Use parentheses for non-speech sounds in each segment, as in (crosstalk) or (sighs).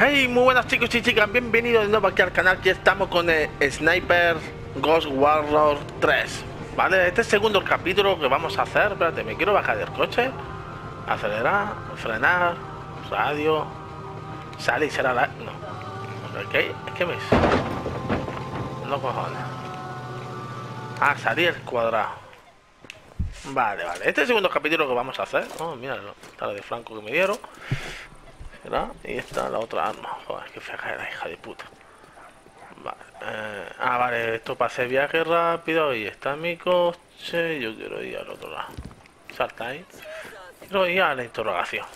Hey, muy buenas chicos y chicas, bienvenidos de nuevo aquí al canal, aquí estamos con el Sniper Ghost Warrior 3 Vale, este es el segundo capítulo que vamos a hacer, espérate, me quiero bajar del coche Acelerar, frenar, radio, sale y será la... no, ¿qué? Es que me... No cojones. Ah, salir cuadrado. Vale, vale, este es el segundo capítulo que vamos a hacer. Oh, mira, la de Franco que me dieron y esta la otra arma. Joder, que fea la hija de puta. Vale. Eh, ah, vale, esto para hacer viaje rápido. Y está mi coche. Yo quiero ir al otro lado. Salta ahí. Quiero ir a la interrogación.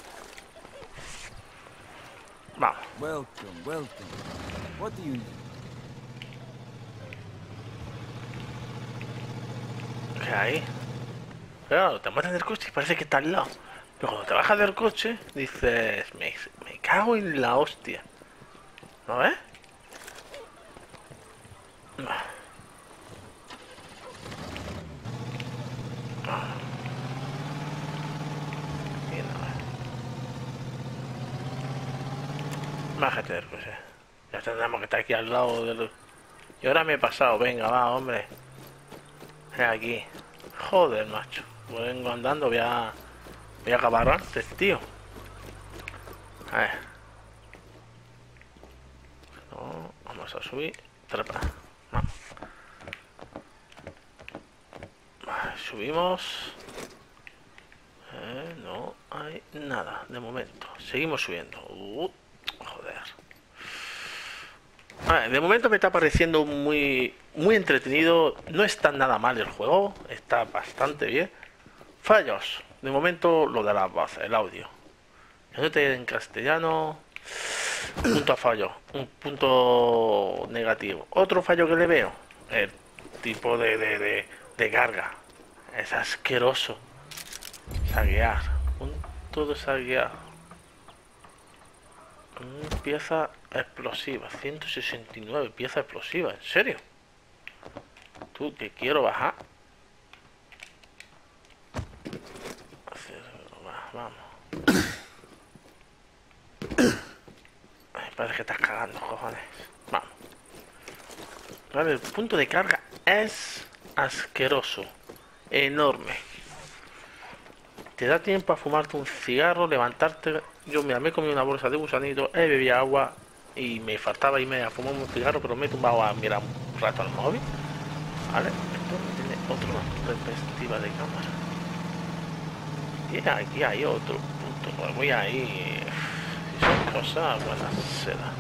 Vamos. Welcome, welcome. What do you need? ¿Qué hay? Claro, te matas del coche y parece que está al lado. Pero cuando te bajas del coche, dices, me, cago en la hostia. ¿No ves? Bájate del coche. Ya tendremos que estar aquí al lado del... Y ahora me he pasado, venga, va, hombre. Aquí. Joder, macho. Vengo andando, voy a... Voy a acabar antes, tío. A ver. No, vamos a subir. Trepa. Vale, subimos. Eh, no hay nada de momento. Seguimos subiendo. Uh, joder. De momento me está pareciendo muy, muy entretenido. No está nada mal el juego. Está bastante bien. Fallos. De momento lo de la voz, el audio. En castellano. Punto a fallo. Un punto negativo. Otro fallo que le veo. El tipo de, de, de, carga. Es asqueroso. Saguear. Punto de saguear. Pieza explosiva. 169 pieza explosiva. ¿En serio? Tú que quiero bajar. vamos. Parece que estás cagando, cojones. Vamos. Vale, el punto de carga es asqueroso. Enorme. Te da tiempo a fumarte un cigarro, levantarte. Yo mira, me comí una bolsa de gusanito, he bebido agua y me faltaba irme a fumar un cigarro, pero me he tumbado a mirar un rato al móvil. Vale, esto tiene otra perspectiva de cámara. Y aquí hay otro punto. Pues voy ahí. Si son cosas buenas, será.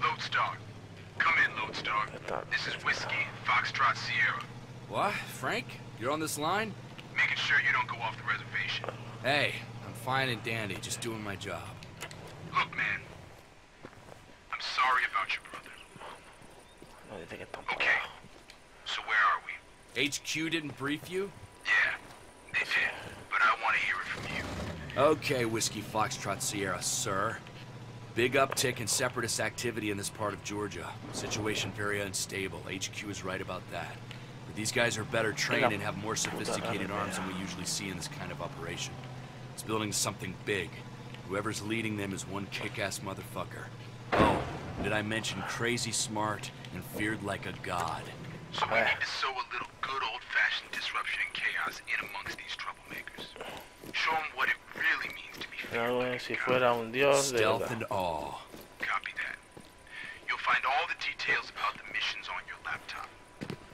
Lodestar. Come in, Lodestar. This is Whiskey, Foxtrot Sierra. What? Frank? You're on this line? Making sure you don't go off the reservation. Hey, I'm fine and dandy, just doing my job. Look, man. I'm sorry about your brother. Okay. So where are we? HQ didn't brief you? Yeah, they did. But I want to hear it from you. Okay, Whiskey Foxtrot Sierra, sir. Big uptick in separatist activity in this part of Georgia. Situation very unstable. HQ is right about that. But these guys are better trained and have more sophisticated arms than we usually see in this kind of operation. It's building something big. Whoever's leading them is one kick-ass motherfucker. Oh, did I mention crazy smart and feared like a god? So we need to sow a little good old-fashioned disruption and chaos in amongst these troublemakers. Show them what it really means to be feared si fuera un dios de Stealth and awe. Copy that. You'll find all the details about the missions on your laptop.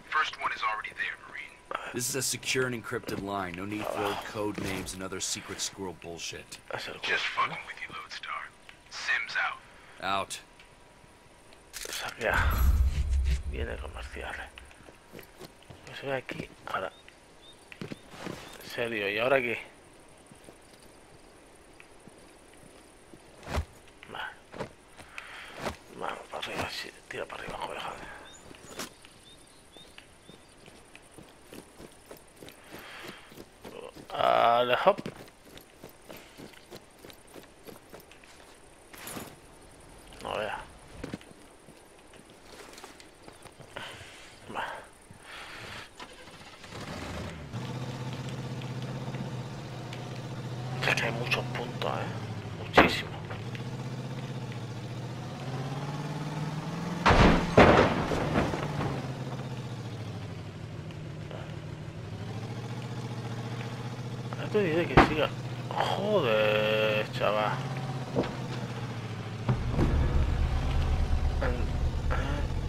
First one is already there, Marine. This is a secure and encrypted line. No need for old ah. code names and other secret squirrel bullshit. Just fucking with you, Lodestar. Sims out. Out. Ya. Viene comerciales. se ve aquí. Ahora. En serio, ¿y ahora qué? Tira para arriba, joder, joder. Vale, hop. No vea. que hay muchos puntos. te diré que siga. Eh,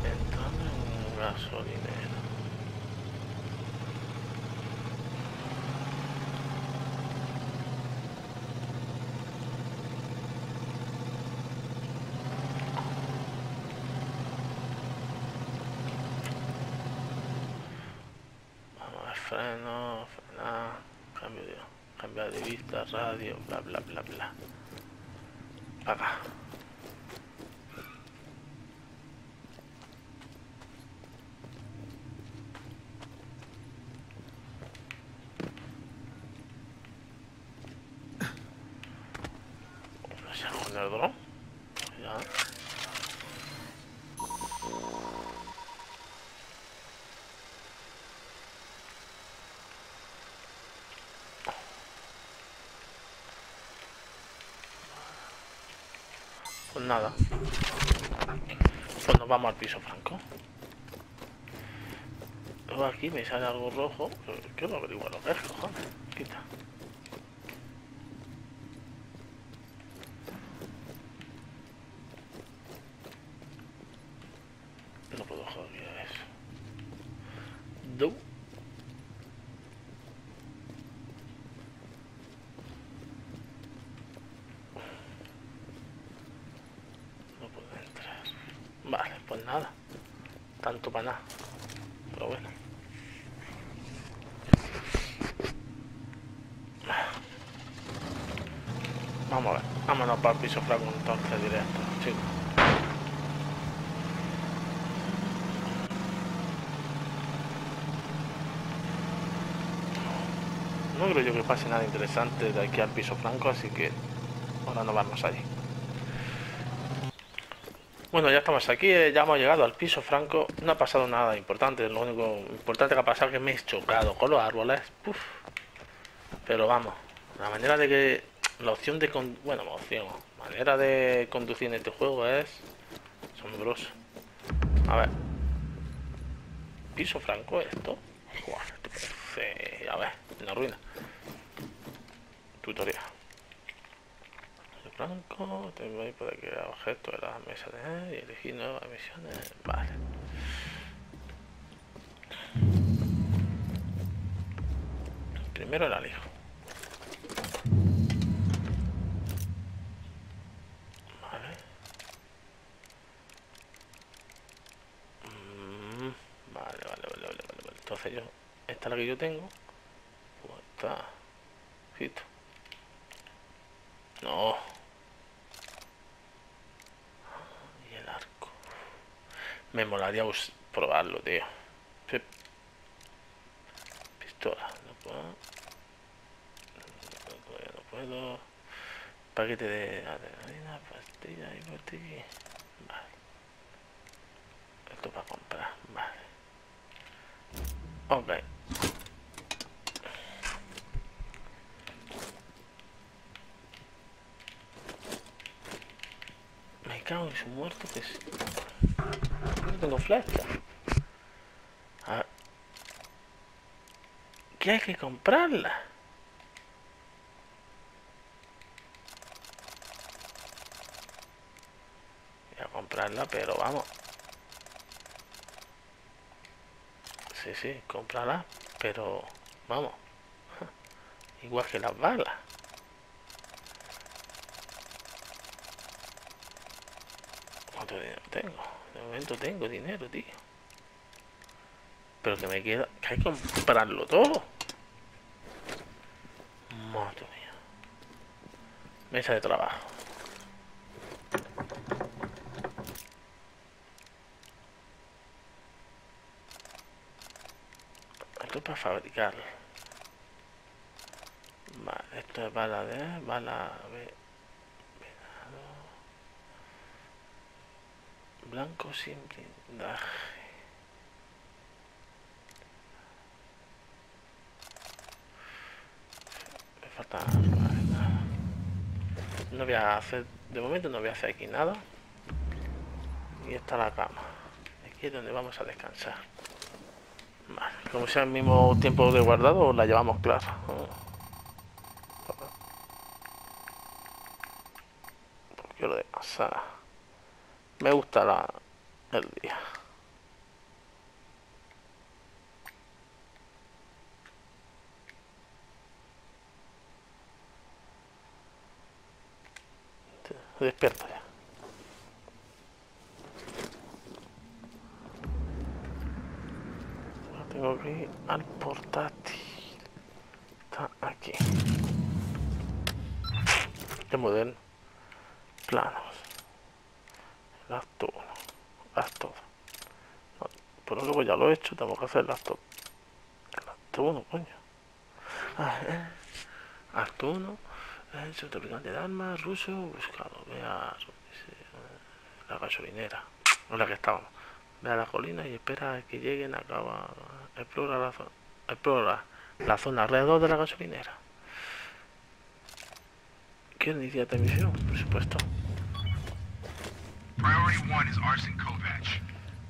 Entrando en un gasolinero. Vamos a ver, freno, frenar, cambio de, cambiar de vista, radio, bla bla bla bla. Acá. No sé, con el dron. Ya. Nada. Pues nos vamos al piso franco. Luego aquí me sale algo rojo. Quiero averiguar lo que es, cojones. Quita. No puedo joder eso. No. No puedo entrar. Vale, pues nada. Tanto para nada. Pero bueno. Vamos a ver. Vámonos para el piso franco entonces directo, chicos. No creo yo que pase nada interesante de aquí al piso franco, así que ahora nos vamos allí. Bueno, ya estamos aquí, eh, ya hemos llegado al piso franco. No ha pasado nada importante, lo único importante que ha pasado es que me he chocado con los árboles. Pero vamos, la manera de que. La opción de. con- Bueno, opción. Manera de conducir en este juego es. asombroso. A ver. ¿Piso franco esto? Parece. A ver, una ruina. Tutorial. Piso franco, tengo ahí para crear objetos de la mesa de. y elegir nuevas misiones. Vale. Primero el alijo. Vale. Mm, Vale, vale, vale, vale, vale, vale. Entonces yo, esta es la que yo tengo. Pues está. Fito. No. Y el arco. Me molaría probarlo, tío. Pi- Pistola, no puedo. No puedo, no puedo. Paquete de adrenalina, pastilla y botella. Vale. Esto para vale. Ok. Me cago en su muerto que sí. No tengo flecha. A ver. ¿Qué hay que comprarla? Voy a comprarla, pero vamos. Sí, sí, cómprala, pero vamos. (laughs) Igual que las balas. ¿Cuánto dinero tengo? De momento tengo dinero, tío. Pero que me queda... Que hay que comprarlo todo. Madre mía. Mesa de trabajo. Esto es para fabricar. Esto es bala de... Bala... Blanco sin blindaje. Me falta... No voy a hacer... De momento no voy a hacer aquí nada. Y está la cama. Aquí es donde vamos a descansar. Como sea el mismo tiempo de guardado, la llevamos clara. Porque lo de pasar. Me gustará el día. Despierta ya. Tengo que ir al portátil. Está aquí. De moderno. Planos. Gasto uno. Gasto dos. por lo que ya lo he hecho, tengo que hacer gasto. Gasto uno, coño. Ah, eh. Acto uno. El traficante de armas ruso buscado. Vea la gasolinera. En la que estábamos. Ve a la colina y espera a que lleguen. Acaba. Explora la zona. Explora la zona alrededor de la gasolinera. ¿Quién esta misión? Por supuesto. Priority one is Arson Kovac.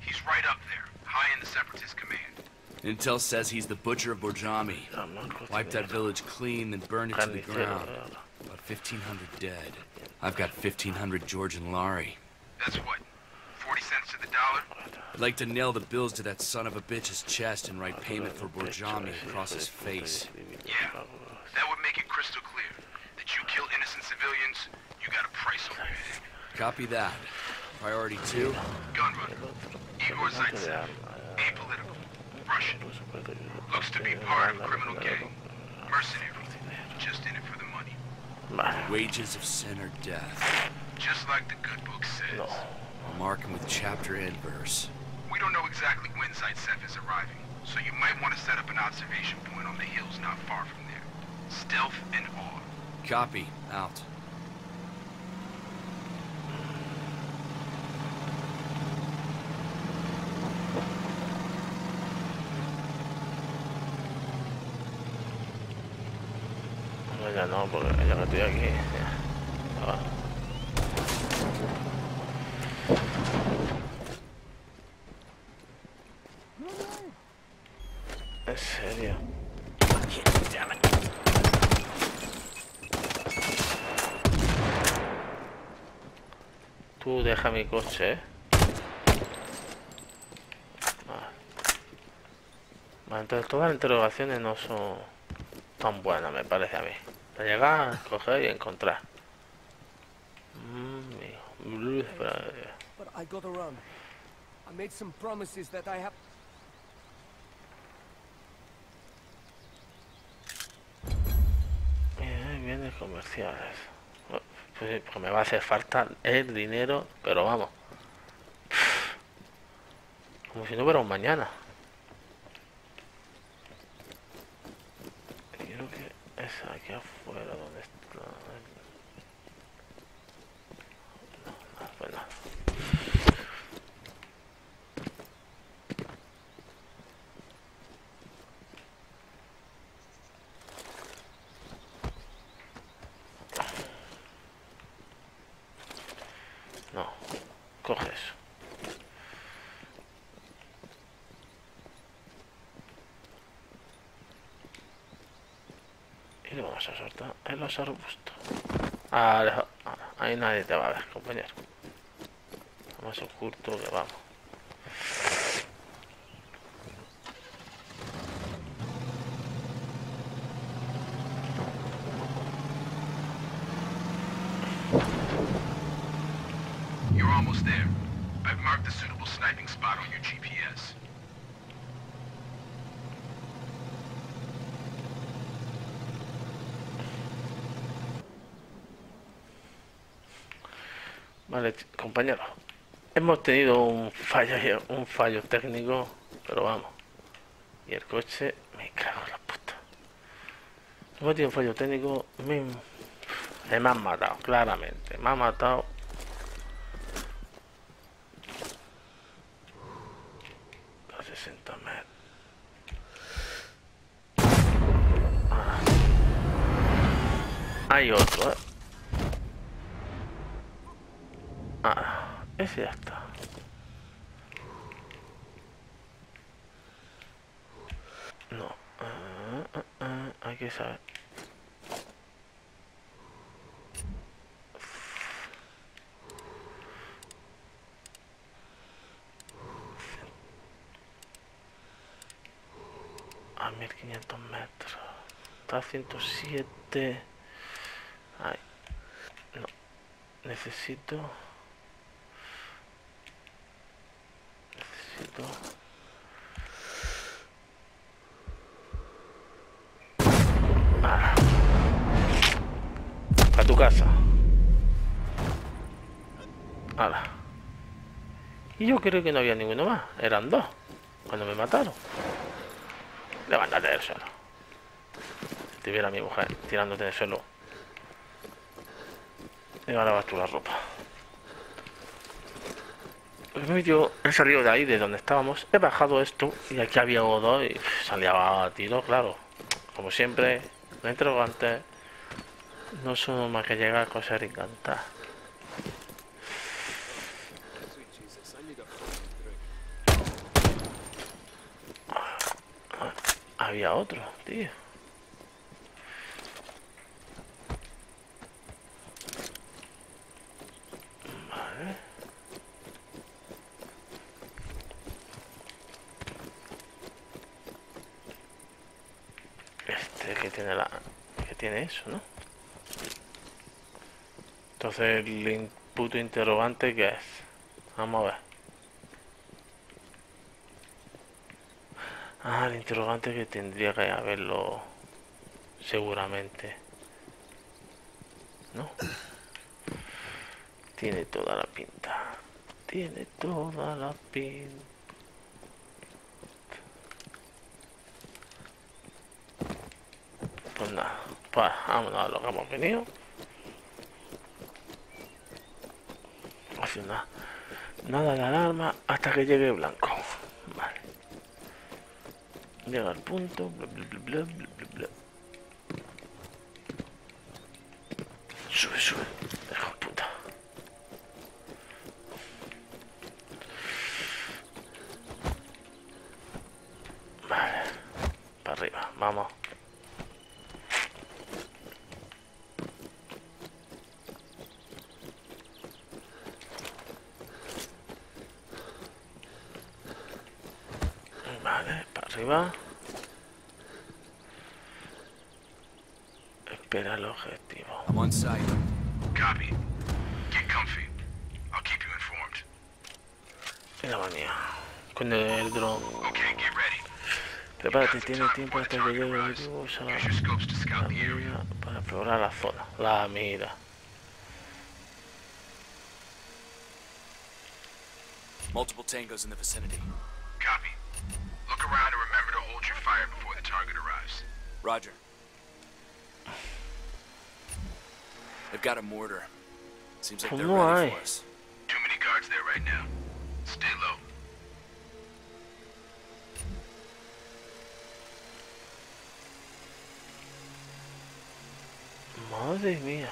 He's right up there, high in the Separatist command. Intel says he's the butcher of Borjami. Wiped that village clean, then burned it to the ground. About 1,500 dead. I've got 1,500 George and Laurie. That's what? 40 cents to the dollar? I'd like to nail the bills to that son of a bitch's chest and write payment for Borjami across his face. Yeah, that would make it crystal clear. That you kill innocent civilians, you got a price on your head. Copy that. Priority two? Gunrunner. Igor Zaitsev. Apolitical. Russian. Looks to be part of a criminal gang. Mercenary. Just in it for the money. Wages of sin or death. Just like the good book says. No. I'll mark him with chapter and verse. We don't know exactly when Zaitsev is arriving, so you might want to set up an observation point on the hills not far from there. Stealth and awe. Copy. Out. ya no, porque ya que estoy aquí. Ya. En deja mi coche, ¿eh? Vale. entonces todas las interrogaciones no son tan buenas, me parece a mí. De llegar, coger y encontrar. Mm, have. bienes comerciales. Pues, pues me va a hacer falta el dinero, pero vamos. Como si no hubiera un mañana. Creo que es aquí afuera donde está. No, no, pues nada. No, coge eso. Y le vamos a soltar en los arbustos. Ah, ahí nadie te va a ver, compañero. Más oculto que vamos. You're almost there. I've marked a suitable sniping spot on your GPS. Vale, compañero. Hemos tenido un fallo, un fallo técnico, pero vamos. Y el coche, me cago en la puta. Hemos tenido un fallo técnico, me, me han matado, claramente. Me ha matado. A 60 metros. Ah. Hay otro, ¿eh? Ah, ya está, No. Uh, uh, hay que saber. A 1500 metros. Está a 107. Ay. No. Necesito... Ah. A tu casa. Hala. Y yo creo que no había ninguno más. Eran dos. Cuando me mataron. Levántate del suelo. Si te viera mi mujer tirándote del suelo. Me va a lavar tú la ropa. Yo he salido de ahí, de donde estábamos, he bajado esto y aquí había dos y salía a tiro, claro. Como siempre, los interrogantes no son más que llegar a coser y cantar. Había otro, tío. Vale. Este que tiene la... que tiene eso, ¿no? Entonces el in- puto interrogante que es. Vamos a ver. Ah, el interrogante que tendría que haberlo seguramente. ¿No? Tiene toda la pinta. Tiene toda la pinta. Pues nada, pues vámonos a lo que hemos venido. Así nada. Nada de alarma hasta que llegue blanco. Vale. Llega al punto. Bla, bla, bla, bla, bla. Sube, sube. Hijo de puta. Vale. Para arriba. Vamos. Vale, para arriba. Espera el objetivo. I'm on site. Copy. Get comfy. I'll keep you informed. Mira manía. Con el dron. Okay, get ready. Prepárate, tiene tiempo hasta que llegue el objetivo. Usa la, la mira para explorar la zona. La mira. Multiple tangos in the vicinity. Roger. They've got a mortar. Seems like they're ¿Cómo ready for us. Too many guards there right now. Stay low. Madre mía.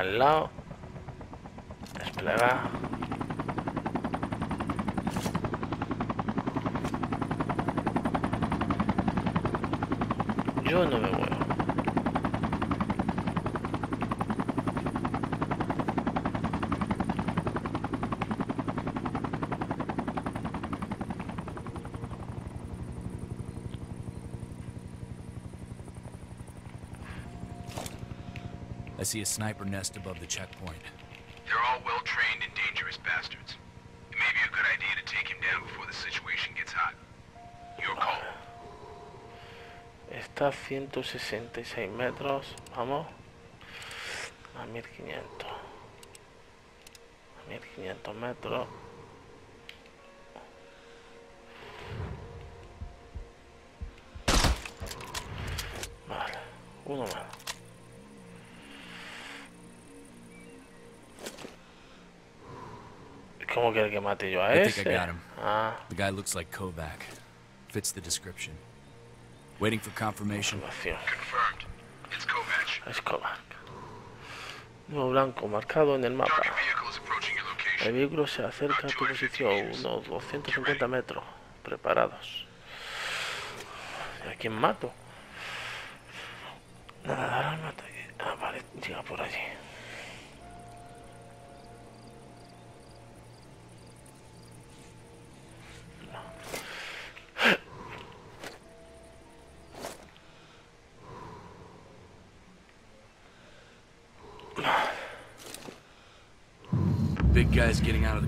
El lado. Desplegar. Yo no me muevo. See a sniper nest above the checkpoint. They're all well-trained and dangerous bastards. It may be a good idea to take him down before the situation gets hot. Your call. Está a 166 metros. Vamos. A 1500. A 1500 metros. Vale. Uno más. ¿Cómo quiere que mate yo a I think I ese? got him. Ah, The guy looks like Kovac. Fits the description. Waiting for confirmation. Confirmed. It's Kovac. Es Kovac. Nuevo blanco marcado en el mapa. El vehículo se acerca a tu posición, unos 250 metros. Preparados. ¿A quién mato? Nada, ahora mata. Ah, vale, llega por allí.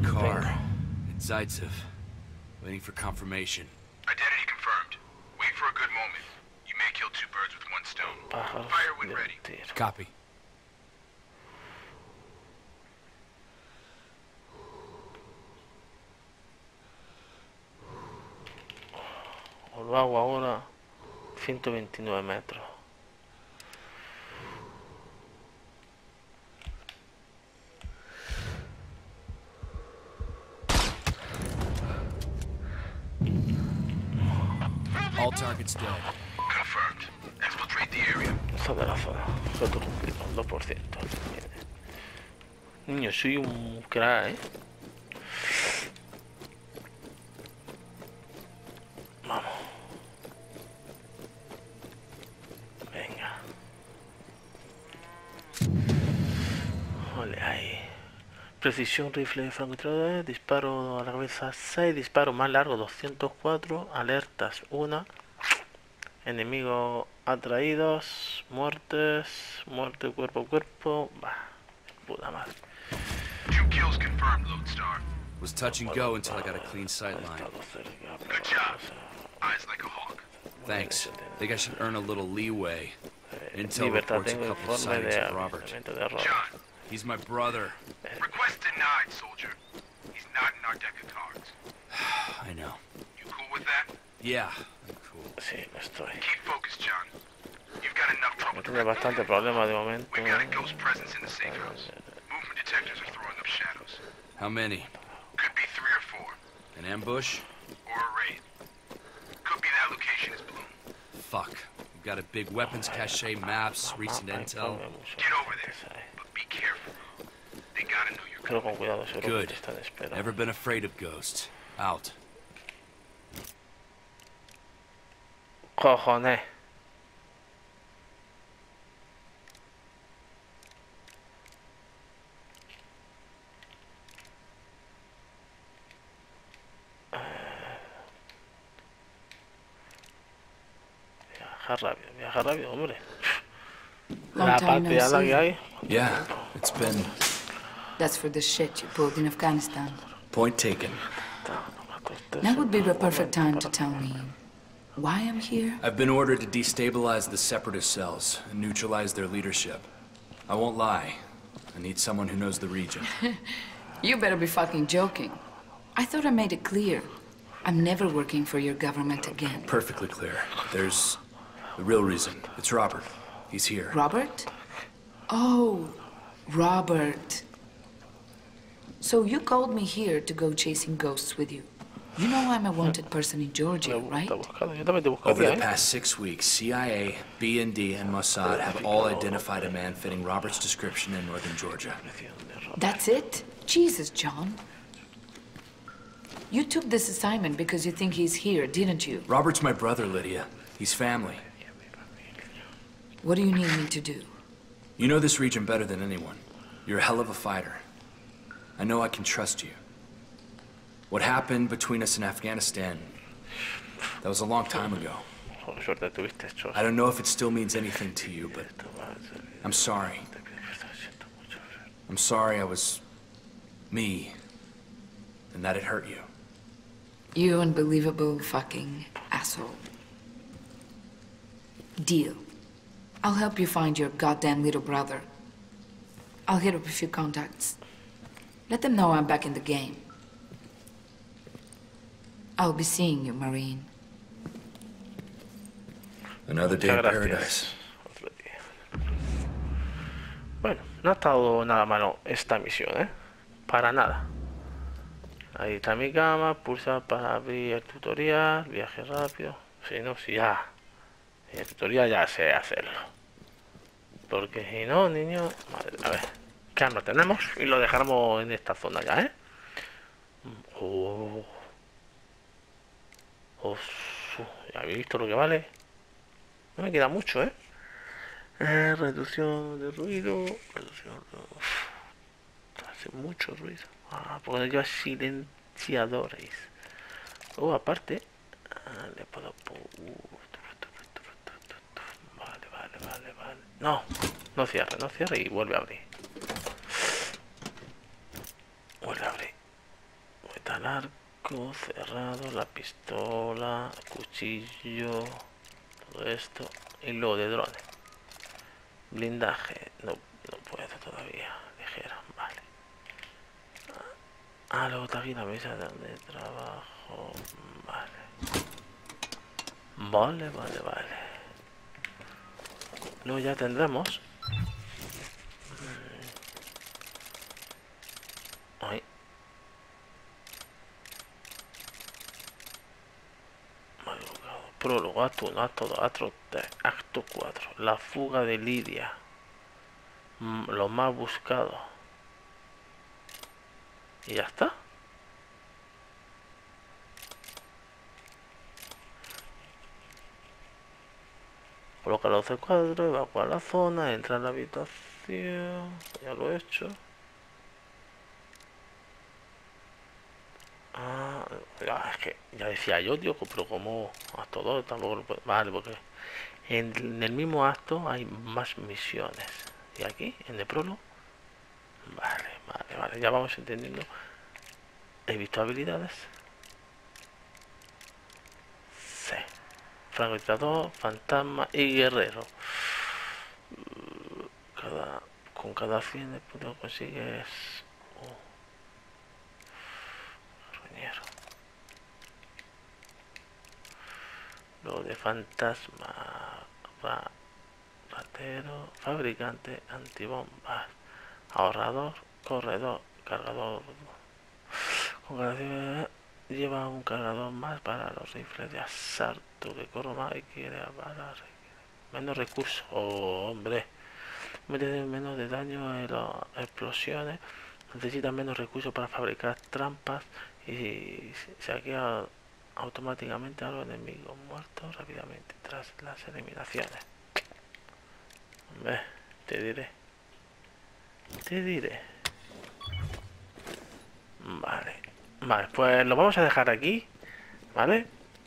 Guy's getting out of the car. It's Zaitsev. Waiting for confirmation. Identity confirmed. Wait for a good moment. You may kill two birds with one stone. Pájaros Fire when ready. tiro. Copy. Os lo hago ahora 129 metros. All targets dead. Confirmed. Exfiltrate the area. De la zona. Reto cumplido, 2%. Niño, soy un crack, ¿eh? Precisión rifle de francotirador, disparo a la cabeza 6, disparo más largo 204, alertas 1, Enemigos atraídos, muertes, muerte cuerpo a cuerpo. Bah, puta madre. Two kills confirmed, Lodestar. Was touch and go until I got a clean sight line. Good job. Eyes like a hawk. Thanks. Think I should earn a little leeway. Intel Libertad, reports a couple sightings de of Robert. John, He's my brother. request denied, soldier. He's not in our deck of cards. (sighs) I know. You cool with that? Yeah, I'm cool. Sí, lo estoy. Keep focused, John. You've got enough trouble to Tiene bastante problema de momento. We've got a ghost presence in the safe house. Eh. Movement detectors are throwing up shadows. How many? Could be three or four. An ambush? Or a raid. Could be that location is blown. Fuck. We've got a big weapons cache, maps, recent intel. Get over there. que hay. But be careful. They gotta know you're Pero con cuidado, seguro Good. que te están esperando. Never been afraid of ghosts. Out. Cojones. Viajar rápido, viajar rápido, hombre. Long La time no pateada que hay. Yeah, it's been That's for the shit you pulled in Afghanistan. point taken. Now would be the perfect time to tell me why I'm here. I've been ordered to destabilize the separatist cells and neutralize their leadership. I won't lie. I need someone who knows the region. (laughs) You better be fucking joking. I thought I made it clear. I'm never working for your government again. Perfectly clear. There's the real reason. It's Robert. He's here. Robert? Oh, Robert. So you called me here to go chasing ghosts with you. You know I'm a wanted person in Georgia, right? Te he buscado, yo también te busco Over the past six weeks, CIA, BND, and Mossad have all identified a man fitting Robert's description in northern Georgia. That's it? Jesus, John. You took this assignment because you think he's here, didn't you? Robert's my brother, Lydia. He's family. What do you need me to do? You know this region better than anyone. You're a hell of a fighter. I know I can trust you. What happened between us in Afghanistan, that was a long time ago. I don't know if it still means anything to you, but I'm sorry. I'm sorry I was me and that it hurt you. You unbelievable fucking asshole. Deal. I'll help you find your goddamn little brother. I'll hit up a few contacts. Let them know I'm back in the game. I'll be seeing you, Marine. Another day in paradise. Bueno, no ha estado nada malo esta misión, ¿eh? Para nada. Ahí está mi cama, pulsa para abrir el tutorial, viaje rápido. Si no, si ya. El tutorial ya sé hacerlo. Porque si no, niño. Madre, a ver. ¿Qué arma tenemos? Y lo dejaremos en esta zona ya, ¿eh? Oh. Oh, ¿Ya habéis visto lo que vale? No me queda mucho, ¿eh? eh reducción de ruido. Reducción. Hace mucho ruido. Ah, porque yo silenciadores. Oh, aparte, ah, le puedo... Vale, vale, vale, vale. No, no cierre, no cierre y vuelve a abrir. Vuelve a abrir. Metal arco, cerrado, la pistola, cuchillo, todo esto. Y luego de drones. Blindaje, no, no puedo todavía. Ligera, vale. Ah, luego está aquí la mesa de trabajo. Vale. Vale, vale, vale. Luego ya tendremos... 4, acto, acto, acto 4, la fuga de Lidia, mm, lo más buscado. Y ya está. Coloca los C4, evacuar la zona, entra a la habitación, ya lo he hecho. Ah, es que ya decía yo, tío, pero como acto 2 tampoco lo. Vale, porque en, el mismo acto hay más misiones. Y aquí, en el prólogo. Vale, vale, vale, ya vamos entendiendo. He visto habilidades. francotirador, fantasma y guerrero. Con cada fin de punto consigues oh. Lo de fantasma, ratero, fabricante, antibombas, ahorrador, corredor, cargador. Lleva un cargador más para los rifles de asalto que corro más y quiere avalar. Menos recursos oh, hombre menos de daño en las explosiones. Necesita menos recursos para fabricar trampas y saquea automáticamente a los enemigos muertos rápidamente tras las eliminaciones hombre te diré te diré vale Vale, pues lo vamos a dejar aquí, ¿vale?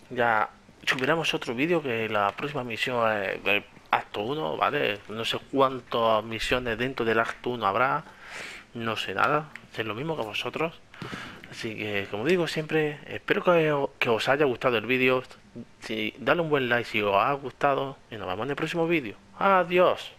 Ya subiremos otro vídeo que la próxima misión es el acto 1, ¿vale? No sé cuántas misiones dentro del acto 1 habrá, no sé nada, es lo mismo que vosotros. Así que, como digo siempre, espero que, que os haya gustado el vídeo. Si, dale un buen like si os ha gustado y nos vemos en el próximo vídeo. Adiós.